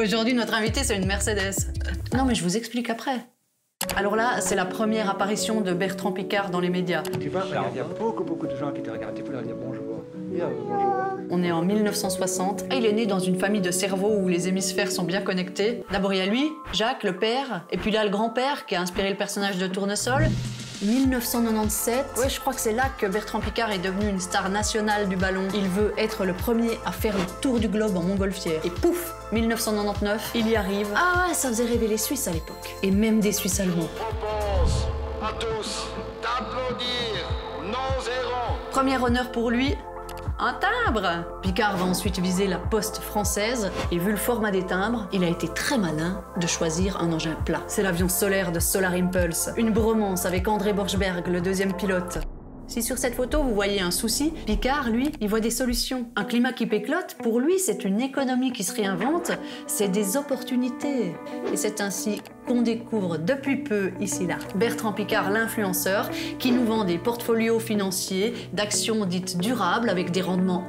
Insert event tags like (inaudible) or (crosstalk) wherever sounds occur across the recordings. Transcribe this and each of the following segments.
Aujourd'hui, notre invité, c'est une Mercedes. Non, mais je vous explique après. Alors là, c'est la première apparition de Bertrand Picard dans les médias. Tu vois, il y a beaucoup, beaucoup de gens qui te regardent. Tu peux leur dire bonjour. Dire bonjour. On est en 1960 et il est né dans une famille de cerveaux où les hémisphères sont bien connectés. D'abord, il y a lui, Jacques, le père, et puis là, le grand-père qui a inspiré le personnage de Tournesol. 1997, ouais, je crois que c'est là que Bertrand Picard est devenu une star nationale du ballon. Il veut être le premier à faire le tour du globe en montgolfière. Et pouf 1999, il y arrive. Ah ouais, ça faisait rêver les Suisses à l'époque. Et même des Suisses allemands. propose à tous d'applaudir nos héros. Premier honneur pour lui, un timbre Picard va ensuite viser la poste française et vu le format des timbres, il a été très malin de choisir un engin plat. C'est l'avion solaire de Solar Impulse, une bromance avec André Borschberg, le deuxième pilote. Si sur cette photo vous voyez un souci, Picard, lui, il voit des solutions. Un climat qui péclote, pour lui, c'est une économie qui se réinvente, c'est des opportunités. Et c'est ainsi qu'on découvre depuis peu ici là Bertrand Picard, l'influenceur, qui nous vend des portfolios financiers d'actions dites durables avec des rendements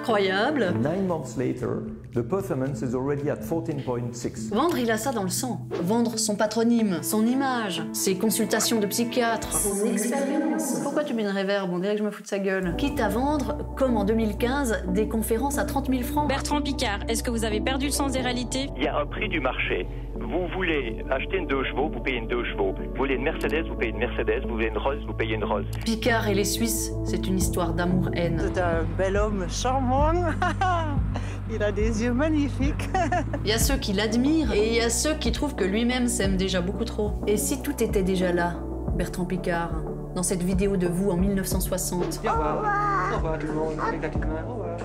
incroyables. Nine months later, the performance is already at 14.6. Vendre, il a ça dans le sang. Vendre son patronyme, son image, ses consultations de psychiatre, son expérience. Pourquoi tu mets une réverb On dirait que je me fous de sa gueule. Quitte à vendre, comme en 2015, des conférences à 30 000 francs. Bertrand Picard, est-ce que vous avez perdu le sens des réalités? Il y a un prix du marché. Vous voulez acheter une 2 chevaux, vous payez une 2 chevaux. Vous voulez une Mercedes, vous payez une Mercedes. Vous voulez une Rose, vous payez une Rose. Picard et les Suisses, c'est une histoire d'amour-haine. C'est un bel homme charmant. (laughs) Il a des yeux magnifiques. (laughs) Il y a ceux qui l'admirent et il y a ceux qui trouvent que lui-même s'aime déjà beaucoup trop. Et si tout était déjà là, Bertrand Picard, dans cette vidéo de vous en 1960 Dis au revoir. Au revoir tout le monde. Avec la petite main. Au revoir.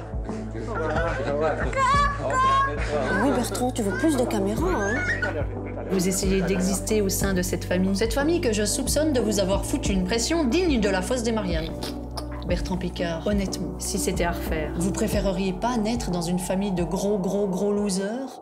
Au revoir. Oui, Bertrand, tu veux plus de caméras, hein? Vous essayez d'exister au sein de cette famille. Cette famille que je soupçonne de vous avoir foutu une pression digne de la fosse des Mariannes. Bertrand Picard, honnêtement, si c'était à refaire, vous préféreriez pas naître dans une famille de gros, gros, gros losers?